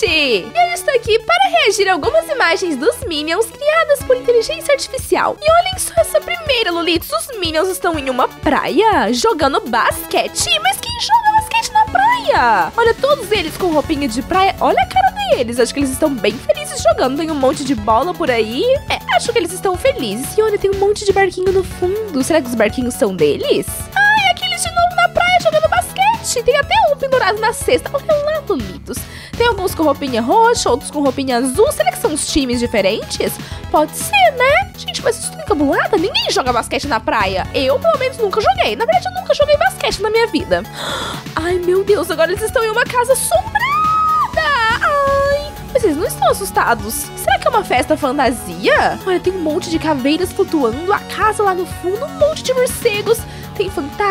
gente! Eu estou aqui para reagir a algumas imagens dos Minions criadas por inteligência artificial. E olhem só essa primeira, Lolitos. Os Minions estão em uma praia jogando basquete. Mas quem joga basquete na praia? Olha, todos eles com roupinha de praia. Olha a cara deles. Acho que eles estão bem felizes jogando. Tem um monte de bola por aí. É, acho que eles estão felizes. E olha, tem um monte de barquinho no fundo. Será que os barquinhos são deles? Ai, aqueles de novo na praia jogando basquete. Tem até um pendurado na cesta. Olha lá, Lolitos. Tem alguns com roupinha roxa, outros com roupinha azul. Será que são os times diferentes? Pode ser, né? Gente, mas isso tudo encabulada? Ninguém joga basquete na praia. Eu, pelo menos, nunca joguei. Na verdade, eu nunca joguei basquete na minha vida. Ai, meu Deus, agora eles estão em uma casa assombrada. Ai, eles não estão assustados. Será que é uma festa fantasia? Olha, tem um monte de caveiras flutuando, a casa lá no fundo, um monte de morcegos.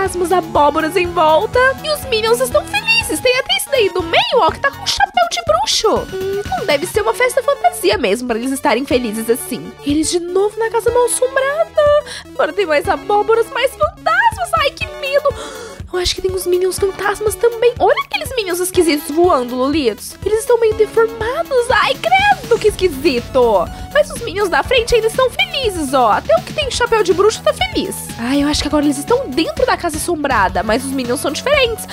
Fantasmas, abóboras em volta. E os Minions estão felizes. Tem até esse daí do meio, ó, que tá com um chapéu de bruxo. Hum, não deve ser uma festa fantasia mesmo, para eles estarem felizes assim. Eles de novo na casa mal assombrada. Agora tem mais abóboras, mais fantasmas. Ai, que medo. Eu acho que tem os Minions fantasmas também. Olha aqueles Minions esquisitos voando, Lolitos. Eles estão meio deformados. Ai, credo, esquisito. Mas os Minions da frente ainda estão felizes, ó. Até o que tem chapéu de bruxo tá feliz. Ai, eu acho que agora eles estão dentro da casa assombrada, mas os Minions são diferentes.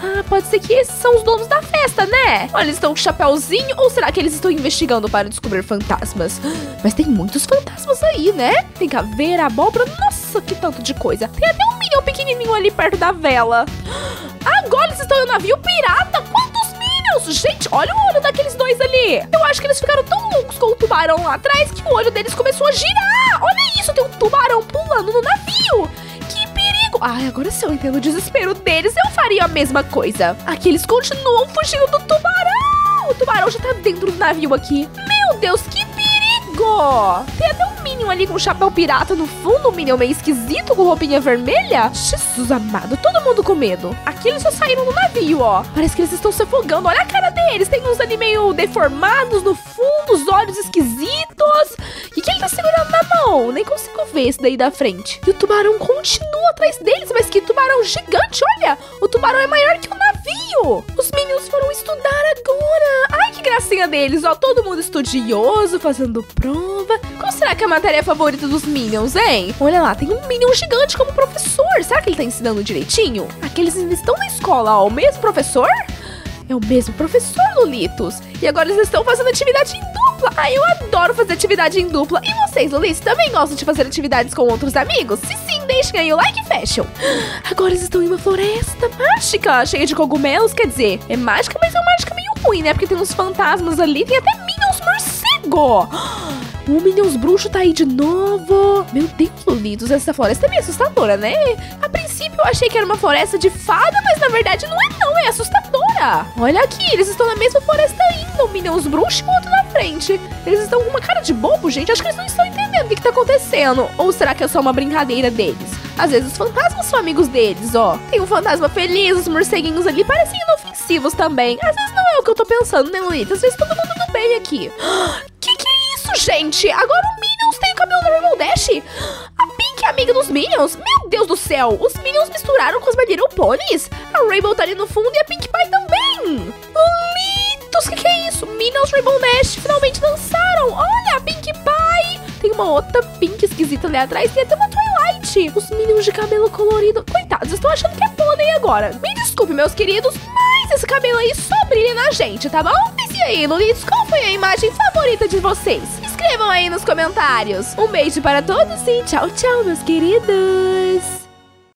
Ah, pode ser que esses são os donos da festa, né? Olha, eles estão com chapéuzinho ou será que eles estão investigando para descobrir fantasmas? Mas tem muitos fantasmas aí, né? Tem caveira, abóbora, nossa, que tanto de coisa. Tem até um Minion pequenininho ali perto da vela. Agora eles estão um navio pirata? Quantos Minions? Gente, olha o olho daqueles dois ali. Eu acho que eles ficaram tão loucos com o tubarão lá atrás que o olho deles começou a girar. Olha isso, tem um tubarão pulando no navio. Que perigo. Ai, agora se eu entendo o desespero deles, eu faria a mesma coisa. Aqui eles continuam fugindo do tubarão. O tubarão já tá dentro do navio aqui. Meu Deus, que perigo. Tem até Ali com um chapéu pirata no fundo, um Minion meio esquisito com roupinha vermelha. Jesus amado, todo mundo com medo. Aqui eles já saíram do navio, ó. Parece que eles estão se afogando. Olha a cara deles. Tem uns ali meio deformados no fundo, os olhos esquisitos. E que ele tá segurando na mão? Nem consigo ver esse daí da frente. E o tubarão continua atrás deles, mas que tubarão gigante, olha. O tubarão é maior que o navio. Os Minions foram estudar gracinha deles, ó. Todo mundo estudioso, fazendo prova. Qual será que é a matéria favorita dos Minions, hein? Olha lá, tem um Minion gigante como professor. Será que ele tá ensinando direitinho? Aqueles ainda estão na escola, ó. O mesmo professor? É o mesmo professor, Lolitos. E agora eles estão fazendo atividade em dupla. Ai, eu adoro fazer atividade em dupla. E vocês, Lolitos, também gostam de fazer atividades com outros amigos? Se sim, deixem aí o like e fashion. Agora eles estão em uma floresta mágica, cheia de cogumelos. Quer dizer, é mágica, mas é uma mágica ruim, né? Porque tem uns fantasmas ali, tem até Minions morcego. O Minions bruxo tá aí de novo. Meu Deus, Lolitos, essa floresta é meio assustadora, né? A princípio eu achei que era uma floresta de fada, mas na verdade não é não, é assustadora. Olha aqui, eles estão na mesma floresta ainda, o Minions bruxo e o outro na frente. Eles estão com uma cara de bobo, gente, acho que eles não estão entendendo o que, que tá acontecendo. Ou será que é só uma brincadeira deles? Às vezes os fantasmas são amigos deles, ó. Tem um fantasma feliz, os morceguinhos ali parecem inofensivos também. Às vezes não é o que eu tô pensando, né, Lolita? Às vezes todo mundo do bem aqui. Que que é isso, gente? Agora o Minions tem o cabelo Rainbow Dash? A Pink é amiga dos Minions? Meu Deus do céu! Os Minions misturaram com os My Little Ponies? A Rainbow tá ali no fundo e a Pink Pie também! Lolitos, que que é isso? Minions Rainbow Dash finalmente dançaram! Uma outra Pink esquisita ali atrás e até uma Twilight! Os Minions de cabelo colorido... Coitados, estão achando que é pônei agora. Me desculpe, meus queridos, mas esse cabelo aí só brilha na gente, tá bom? Mas e aí, Lolitos, qual foi a imagem favorita de vocês? Escrevam aí nos comentários. Um beijo para todos e tchau, tchau, meus queridos!